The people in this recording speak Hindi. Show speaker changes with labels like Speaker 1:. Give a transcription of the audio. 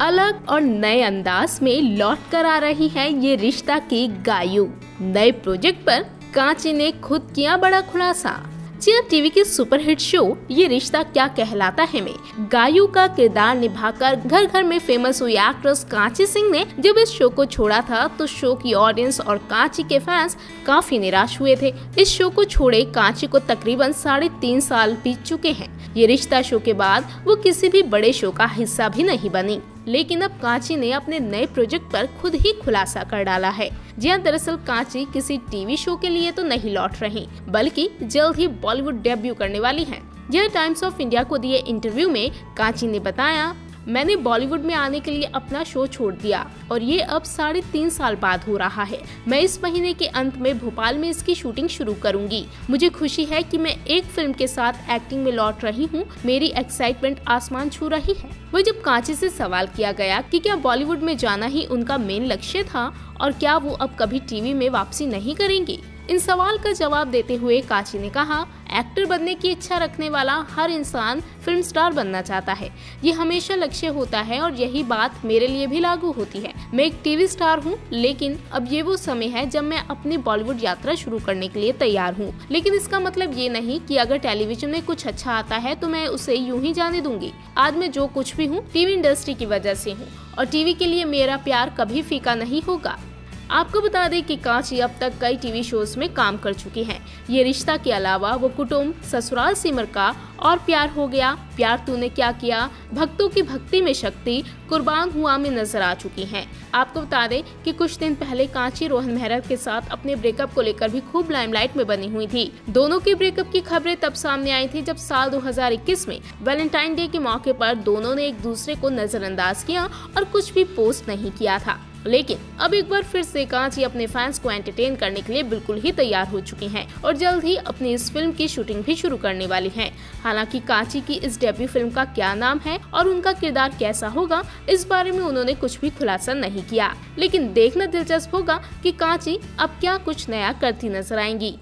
Speaker 1: अलग और नए अंदाज में लौट कर आ रही है ये रिश्ता की गायु। नए प्रोजेक्ट पर कांची ने खुद किया बड़ा खुलासा। जिया टीवी के सुपरहिट शो ये रिश्ता क्या कहलाता है में? गायु का किरदार निभाकर घर घर में फ़ेमस हुई एक्ट्रेस कांची सिंह ने जब इस शो को छोड़ा था तो शो की ऑडियंस और कांची के फैंस काफ़ी निराश हुए थे। इस शो को छोड़े कांची को तकरीबन साढ़े तीन साल बीत चुके हैं। ये रिश्ता शो के बाद वो किसी भी बड़े शो का हिस्सा भी नहीं बनी। लेकिन अब कांची ने अपने नए प्रोजेक्ट पर खुद ही खुलासा कर डाला है। जी हाँ दरअसल कांची किसी टीवी शो के लिए तो नहीं लौट रही, बल्कि जल्द ही बॉलीवुड डेब्यू करने वाली है। यह टाइम्स ऑफ़ इंडिया को दिए इंटरव्यू में कांची ने बताया मैंने बॉलीवुड में आने के लिए अपना शो छोड़ दिया और ये अब साढ़े तीन साल बाद हो रहा है। मैं इस महीने के अंत में भोपाल में इसकी शूटिंग शुरू करूँगी। मुझे खुशी है कि मैं एक फ़िल्म के साथ एक्टिंग में लौट रही हूँ। मेरी एक्साइटमेंट आसमान छू रही है। वही जब कांची से सवाल किया गया कि क्या बॉलीवुड में जाना ही उनका मेन लक्ष्य था और क्या वो अब कभी टीवी में वापसी नहीं करेंगी? इन सवाल का जवाब देते हुए काची ने कहा, एक्टर बनने की इच्छा रखने वाला हर इंसान फ़िल्म स्टार बनना चाहता है। ये हमेशा लक्ष्य होता है और यही बात मेरे लिए भी लागू होती है। मैं एक टीवी स्टार हूँ, लेकिन अब ये वो समय है जब मैं अपनी बॉलीवुड यात्रा शुरू करने के लिए तैयार हूँ। लेकिन इसका मतलब ये नहीं कि अगर टेलीविज़न में कुछ अच्छा आता है तो मैं उसे यूँ ही जाने दूँगी। आज मैं जो कुछ भी हूँ, टीवी इंडस्ट्री की वजह से हूँ। और टीवी के लिए मेरा प्यार कभी फीका नहीं होगा। आपको बता दें कि कांची अब तक कई टीवी शोज़ में काम कर चुकी हैं। ये रिश्ता के अलावा वो कुटुम्ब ससुराल सिमर का और प्यार हो गया प्यार तूने क्या किया भक्तों की भक्ति में शक्ति कुर्बान हुआ में नज़र आ चुकी हैं। आपको बता दें कि कुछ दिन पहले कांची रोहन मेहरा के साथ अपने ब्रेकअप को लेकर भी खूब लाइमलाइट में बनी हुई थी दोनों के ब्रेकअप की खबरें तब सामने आई थी जब साल 2021 में वैलेंटाइन डे के मौके पर दोनों ने एक दूसरे को नजरअंदाज किया और कुछ भी पोस्ट नहीं किया था लेकिन अब एक बार फिर से कांची अपने फैंस को एंटरटेन करने के लिए बिल्कुल ही तैयार हो चुकी हैं और जल्द ही अपनी इस फ़िल्म की शूटिंग भी शुरू करने वाली हैं। हालाँकि कांची की इस डेब्यू फ़िल्म का क्या नाम है और उनका किरदार कैसा होगा, इस बारे में उन्होंने कुछ भी खुलासा नहीं किया लेकिन देखना दिलचस्प होगा की कांची अब क्या कुछ नया करती नज़र आएँगी